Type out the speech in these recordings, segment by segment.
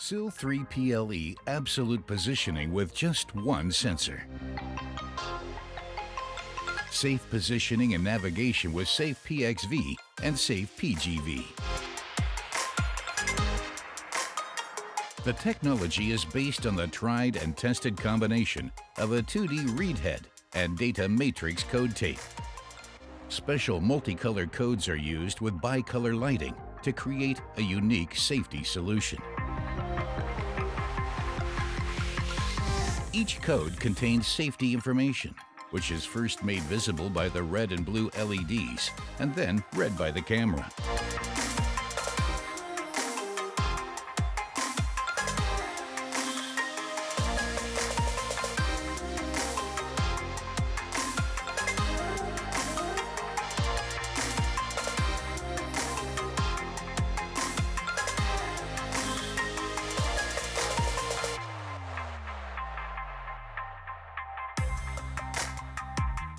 SIL 3 PLE absolute positioning with just one sensor. Safe positioning and navigation with Safe PXV and Safe PGV. The technology is based on the tried and tested combination of a 2D read head and data matrix code tape. Special multicolored codes are used with bicolor lighting to create a unique safety solution. Each code contains safety information, which is first made visible by the red and blue LEDs and then read by the camera.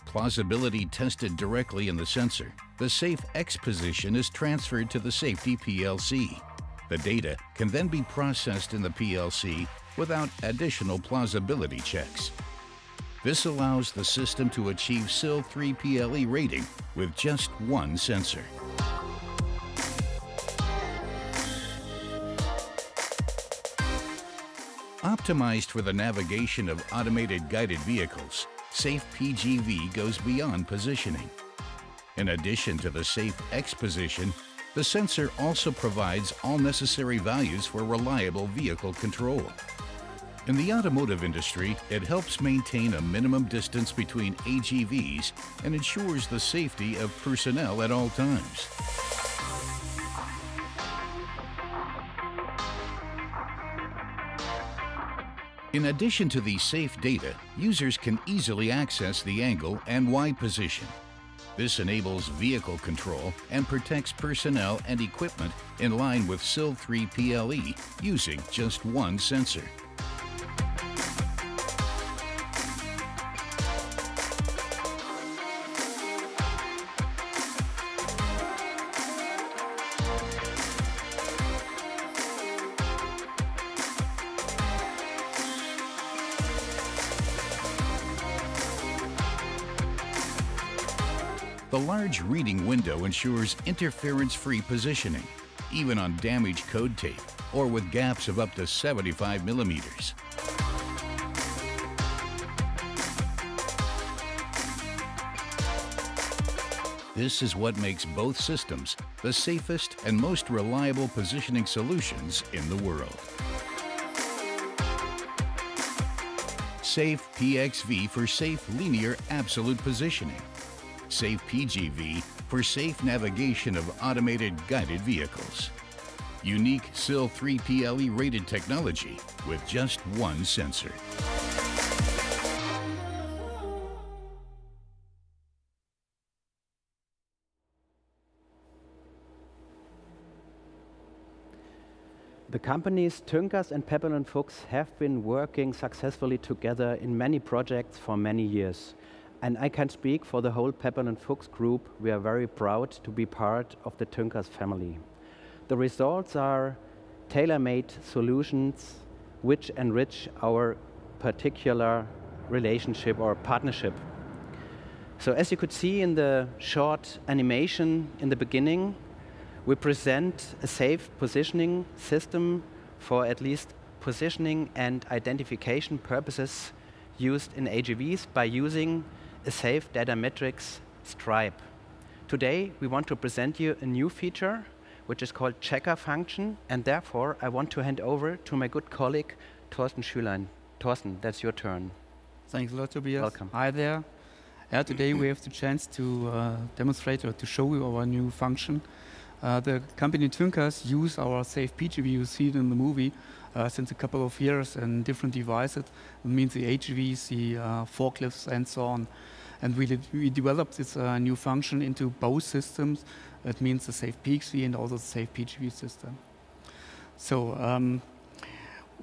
Plausibility tested directly in the sensor, the Safe X position is transferred to the Safety PLC. The data can then be processed in the PLC without additional plausibility checks. This allows the system to achieve SIL 3 PLE rating with just one sensor. Optimized for the navigation of automated guided vehicles, Safe PGV goes beyond positioning. In addition to the Safe X position, the sensor also provides all necessary values for reliable vehicle control. In the automotive industry, it helps maintain a minimum distance between AGVs and ensures the safety of personnel at all times. In addition to the safe data, users can easily access the angle and Y position. This enables vehicle control and protects personnel and equipment in line with SIL 3 PLE using just one sensor. The large reading window ensures interference-free positioning, even on damaged code tape or with gaps of up to 75 millimeters. This is what makes both systems the safest and most reliable positioning solutions in the world. Safe PXV for safe linear absolute positioning. Safe PGV for safe navigation of automated guided vehicles. Unique SIL 3 PLE rated technology with just one sensor. The companies Tünkers and Pepperl and Fuchs have been working successfully together in many projects for many years. And I can speak for the whole Pepperl and Fuchs group. We are very proud to be part of the Tünkers family. The results are tailor-made solutions which enrich our particular relationship or partnership. So as you could see in the short animation in the beginning, we present a safe positioning system for at least positioning and identification purposes used in AGVs by using a safe data matrix stripe. Today, we want to present you a new feature, which is called checker function, and therefore, I want to hand over to my good colleague, Thorsten Schülein. Thorsten, that's your turn. Thanks a lot, Tobias. Welcome. Hi there. Yeah, today we have the chance to uh, demonstrate or to show you our new function. Uh, the company Tünkers use our safe PGV, you see it in the movie, uh, since a couple of years in different devices. It means the AGVs, the uh, forklifts, and so on. And we, we developed this uh, new function into both systems. It means the safe PXV and also the safe PGV system. So um,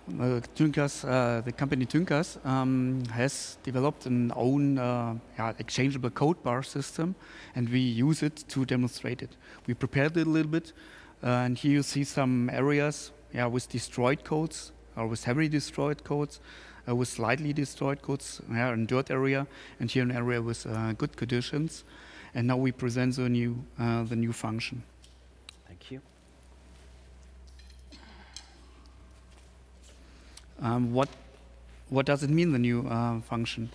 uh, Tünkers, uh, the company Tünkers um, has developed an own uh, yeah, exchangeable code bar system, and we use it to demonstrate it. We prepared it a little bit, and here you see some areas yeah, with destroyed codes or with heavily destroyed codes, uh, with slightly destroyed codes yeah, in dirt area, and here an area with uh, good conditions. And now we present the new, uh, the new function. Thank you. Um, what, what does it mean, the new uh, function?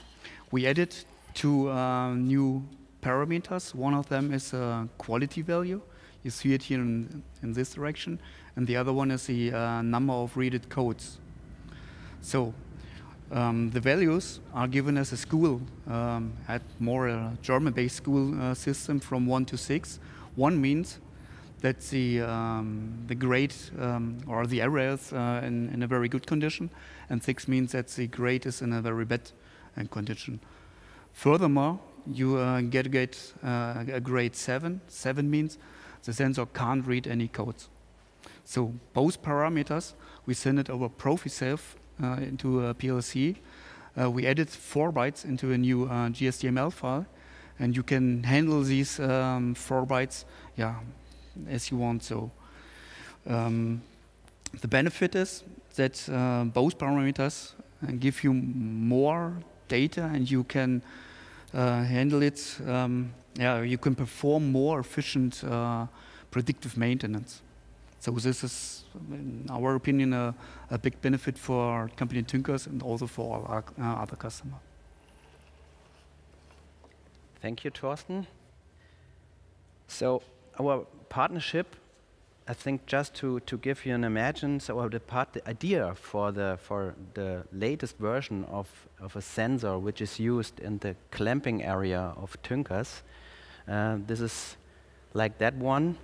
We added two uh, new parameters. One of them is a quality value. You see it here in, in this direction. And the other one is the uh, number of readed codes. So um, the values are given as a school, um, at more a German-based school uh, system from 1 to 6. 1 means that the, um, the grade um, or the area is uh, in, in, a very good condition, and 6 means that the grade is in a very bad uh, condition. Furthermore, you uh, get, get uh, a grade 7. 7 means the sensor can't read any codes. So both parameters, we send it over ProfiSafe uh, into a PLC. Uh, we added 4 bytes into a new GSDML file, and you can handle these um, 4 bytes yeah, as you want. So um, the benefit is that uh, both parameters give you more data and you can uh, handle it. Um, yeah, you can perform more efficient uh, predictive maintenance. So this is, in our opinion, a, a big benefit for company Tünkers and also for all our uh, other customers. Thank you, Thorsten. So our partnership, I think just to, to give you an imagine, so the, part, the idea for the, for the latest version of, of a sensor which is used in the clamping area of Tünkers, uh, this is like that one